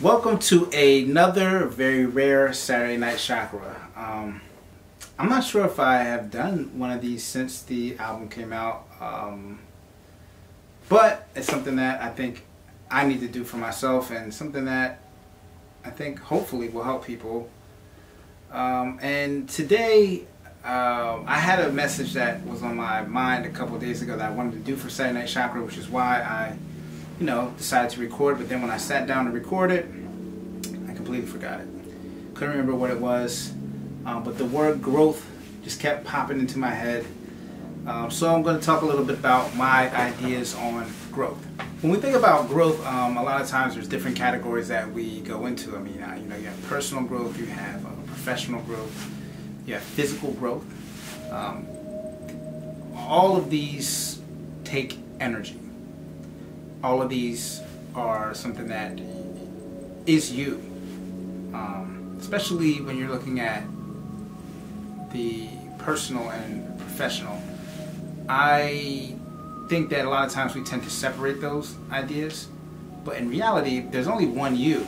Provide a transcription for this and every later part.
Welcome to another very rare Saturday Night Chakra. Um, I'm not sure if I have done one of these since the album came out, um, but it's something that I think I need to do for myself and something that I think hopefully will help people. Um, and today, um, I had a message that was on my mind a couple days ago that I wanted to do for Saturday Night Chakra, which is why I, you know, decided to record. But then when I sat down to record it, I completely forgot it. Couldn't remember what it was. Um, but the word growth just kept popping into my head. Um, so I'm going to talk a little bit about my ideas on growth. When we think about growth, um, a lot of times there's different categories that we go into. I mean, uh, you know, you have personal growth, you have uh, professional growth, you have physical growth. Um, all of these take energy. All of these are something that is you, um, especially when you're looking at the personal and professional. I think that a lot of times we tend to separate those ideas, but in reality, there's only one you.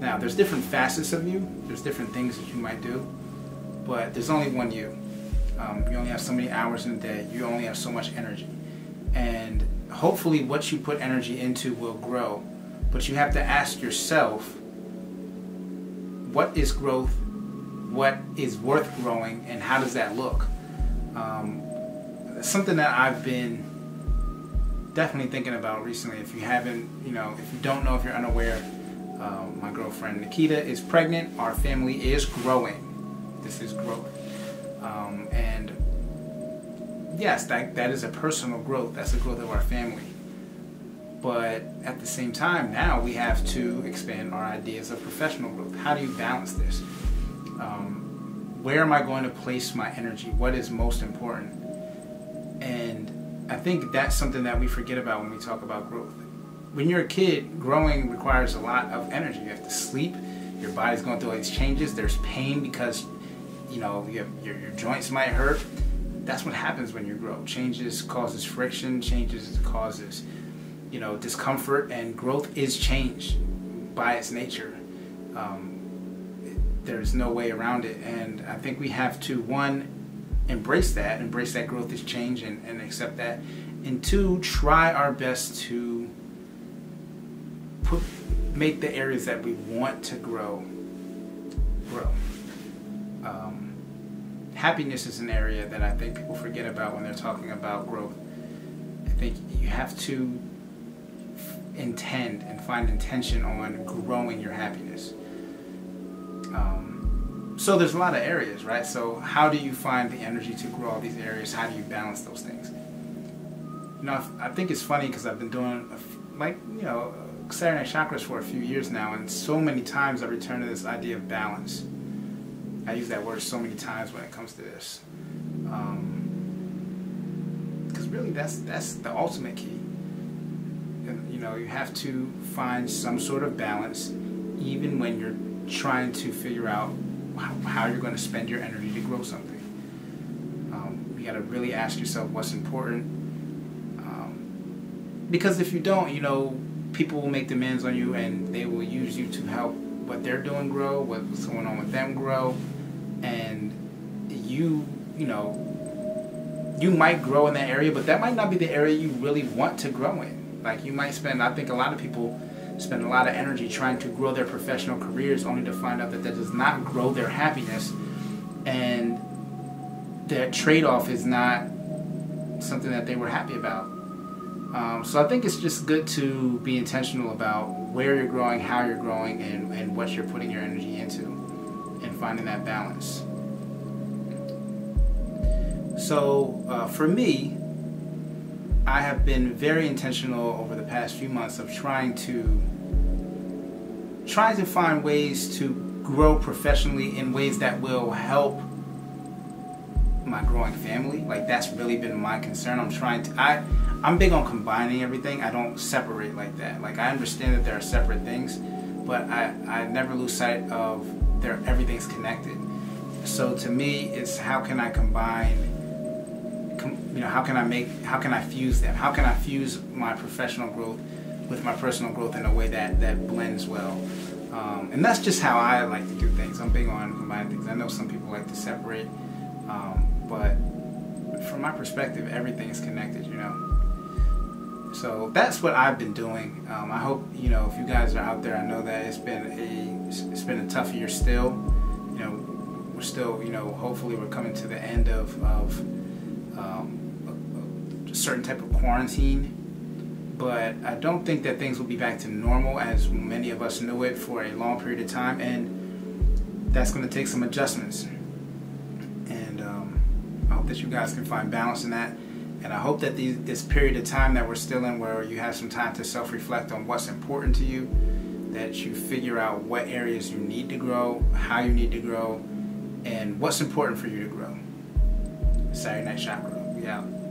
Now, there's different facets of you, there's different things that you might do, but there's only one you. Um, you only have so many hours in a day, you only have so much energy. And hopefully, what you put energy into will grow, but you have to ask yourself what is growth what is worth growing and how does that look? Um, something that I've been definitely thinking about recently. If you haven't, you know, if you don't know, if you're unaware, um, my girlfriend Nikita is pregnant. Our family is growing. This is growth. Um, and yes, that, that is a personal growth. That's the growth of our family. But at the same time, now we have to expand our ideas of professional growth. How do you balance this? um, where am I going to place my energy? What is most important? And I think that's something that we forget about when we talk about growth. When you're a kid, growing requires a lot of energy. You have to sleep. Your body's going through all these changes. There's pain because you know have, your, your joints might hurt. That's what happens when you grow. Changes causes friction. Changes causes you know discomfort, and growth is change by its nature. Um, there's no way around it. And I think we have to, one, embrace that, embrace that growth is change and, and accept that. And two, try our best to put, make the areas that we want to grow, grow. Happiness is an area that I think people forget about when they're talking about growth. I think you have to intend and find intention on growing your happiness. Um, so there's a lot of areas, right? So how do you find the energy to grow all these areas? How do you balance those things? You know, I think it's funny because I've been doing like you know Saturday Chakras for a few years now, and so many times I return to this idea of balance. I use that word so many times when it comes to this, because um, really that's that's the ultimate key. And, you know, you have to find some sort of balance, even when you're trying to figure out how, you're going to spend your energy to grow something. Um, you got to really ask yourself what's important. Um, because if you don't, you know, people will make demands on you and they will use you to help what they're doing grow, what's going on with them grow. And you, you know, you might grow in that area, but that might not be the area you really want to grow in. Like you might spend, I think a lot of people spend a lot of energy trying to grow their professional careers only to find out that that does not grow their happiness. And their trade-off is not something that they were happy about. Um, so I think it's just good to be intentional about where you're growing, how you're growing, and, and what you're putting your energy into, and finding that balance. So uh, for me, I have been very intentional over the past few months of trying to trying to find ways to grow professionally in ways that will help my growing family. Like that's really been my concern. I'm trying to I I'm big on combining everything. I don't separate like that. Like I understand that there are separate things, but I I never lose sight of there everything's connected. So to me, it's how can I combine you know, how can I make, how can I fuse them? How can I fuse my professional growth with my personal growth in a way that, that blends well? Um, and that's just how I like to do things. I'm big on combining things. I know some people like to separate, um, but from my perspective, everything is connected, you know. So that's what I've been doing. Um, I hope you know if you guys are out there. I know that it's been a it's been a tough year still. You know, we're still you know hopefully we're coming to the end of of um, a, a certain type of quarantine but I don't think that things will be back to normal as many of us knew it for a long period of time, and that's going to take some adjustments. And um, I hope that you guys can find balance in that. And I hope that these, this period of time that we're still in, where you have some time to self reflect on what's important to you, that you figure out what areas you need to grow, how you need to grow, and what's important for you to grow. Saturday Night Chakra. We out.